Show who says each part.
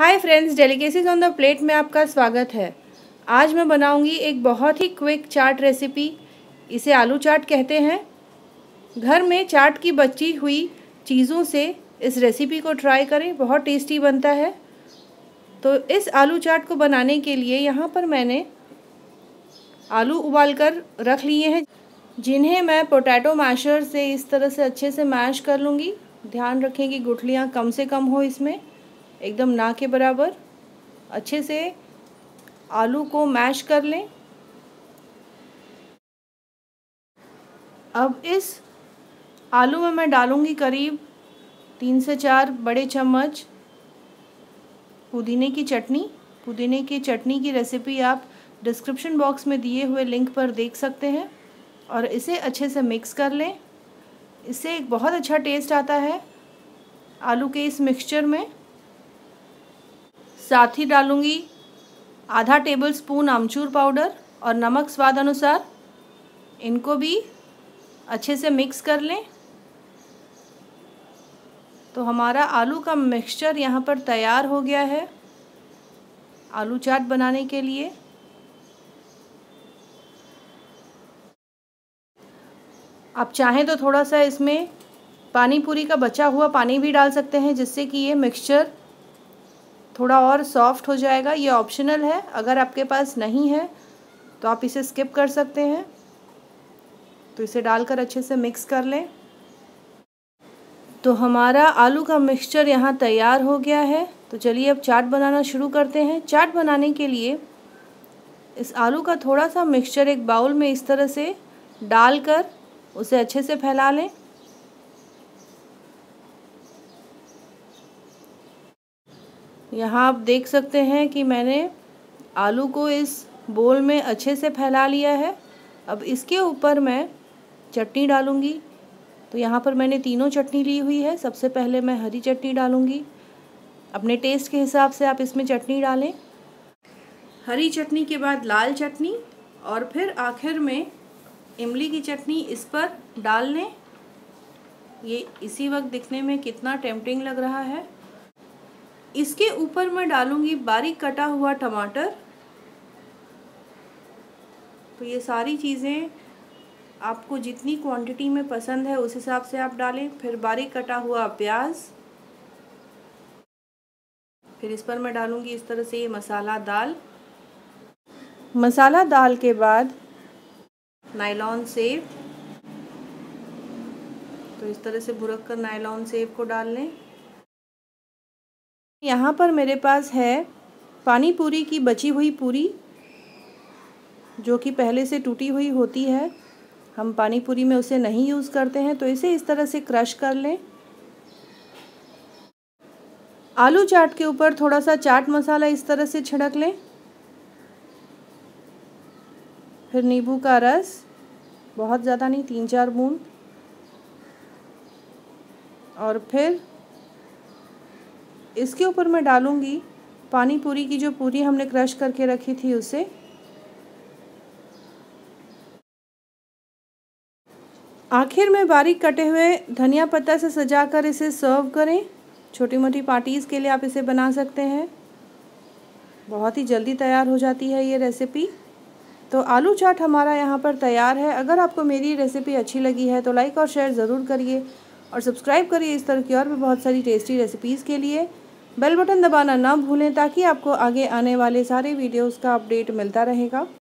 Speaker 1: Hi friends delicacies on the plate में आपका स्वागत है। आज मैं बनाऊँगी एक बहुत ही क्विक चाट रेसिपी इसे आलू चाट कहते हैं। घर में चाट की बची हुई चीज़ों से इस रेसिपी को ट्राई करें, बहुत टेस्टी बनता है। तो इस आलू चाट को बनाने के लिए यहाँ पर मैंने आलू उबाल कर रख लिए हैं, जिन्हें मैं पोटैटो मैशर से इस तरह से अच्छे से मैश कर लूँगी। ध्यान रखें कि गुठलियाँ कम से कम हो इसमें। एकदम ना के बराबर, अच्छे से आलू को मैश कर लें। अब इस आलू में मैं डालूँगी करीब तीन से चार बड़े चम्मच पुदीने की चटनी। पुदीने की चटनी की रेसिपी आप डिस्क्रिप्शन बॉक्स में दिए हुए लिंक पर देख सकते हैं और इसे अच्छे से मिक्स कर लें। इससे एक बहुत अच्छा टेस्ट आता है आलू के इस मिक्सचर में। साथ ही डालूँगी आधा टेबल स्पून आमचूर पाउडर और नमक स्वाद अनुसार। इनको भी अच्छे से मिक्स कर लें। तो हमारा आलू का मिक्सचर यहाँ पर तैयार हो गया है आलू चाट बनाने के लिए। आप चाहें तो थोड़ा सा इसमें पानी पूरी का बचा हुआ पानी भी डाल सकते हैं जिससे कि ये मिक्सचर थोड़ा और सॉफ्ट हो जाएगा, ये ऑप्शनल है। अगर आपके पास नहीं है तो आप इसे स्किप कर सकते हैं। तो इसे डालकर अच्छे से मिक्स कर लें। तो हमारा आलू का मिक्सचर यहाँ तैयार हो गया है। तो चलिए अब चाट बनाना शुरू करते हैं। चाट बनाने के लिए इस आलू का थोड़ा सा मिक्सचर एक बाउल में इस तरह से डालकर उसे अच्छे से फैला लें। यहाँ आप देख सकते हैं कि मैंने आलू को इस बोल में अच्छे से फैला लिया है। अब इसके ऊपर मैं चटनी डालूँगी। तो यहाँ पर मैंने तीनों चटनी ली हुई है। सबसे पहले मैं हरी चटनी डालूँगी। अपने टेस्ट के हिसाब से आप इसमें चटनी डालें। हरी चटनी के बाद लाल चटनी और फिर आखिर में इमली की चटनी इस पर डाल लें। ये इसी वक्त दिखने में कितना टेम्पटिंग लग रहा है। इसके ऊपर मैं डालूँगी बारीक कटा हुआ टमाटर। तो ये सारी चीज़ें आपको जितनी क्वांटिटी में पसंद है, उस हिसाब से आप डालें। फिर बारीक कटा हुआ प्याज। फिर इस पर मैं डालूँगी इस तरह से ये मसाला दाल। मसाला दाल के बाद नायलॉन सेब। तो इस तरह से भुरक कर नायलॉन सेब को डाल लें। यहाँ पर मेरे पास है पानी पूरी की बची हुई पूरी, जो कि पहले से टूटी हुई होती है। हम पानी पूरी में उसे नहीं यूज़ करते हैं तो इसे इस तरह से क्रश कर लें। आलू चाट के ऊपर थोड़ा सा चाट मसाला इस तरह से छिड़क लें। फिर नींबू का रस, बहुत ज़्यादा नहीं, तीन चार बूंद। और फिर इसके ऊपर मैं डालूँगी पानी पूरी की जो पूरी हमने क्रश करके रखी थी उसे। आखिर में बारीक कटे हुए धनिया पत्ता से सजाकर इसे सर्व करें। छोटी मोटी पार्टीज़ के लिए आप इसे बना सकते हैं। बहुत ही जल्दी तैयार हो जाती है ये रेसिपी तो आलू चाट हमारा यहाँ पर तैयार है। अगर आपको मेरी रेसिपी अच्छी लगी है तो लाइक और शेयर ज़रूर करिए और सब्सक्राइब करिए इस तरह की और भी बहुत सारी टेस्टी रेसिपीज़ के लिए। बेल बटन दबाना ना भूलें ताकि आपको आगे आने वाले सारे वीडियोस का अपडेट मिलता रहेगा।